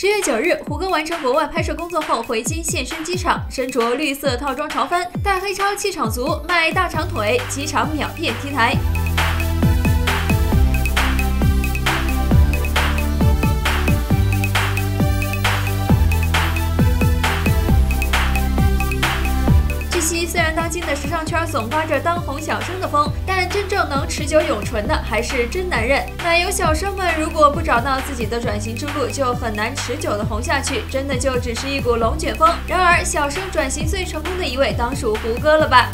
十月九日，胡歌完成国外拍摄工作后回京现身机场，身着绿色套装潮翻，戴黑超气场足，迈大长腿，机场秒变 T 台。虽然当今的时尚圈总刮着当红小生的风，但真正能持久永存的还是真男人。奶油小生们如果不找到自己的转型之路，就很难持久的红下去，真的就只是一股龙卷风。然而，小生转型最成功的一位，当属胡歌了吧？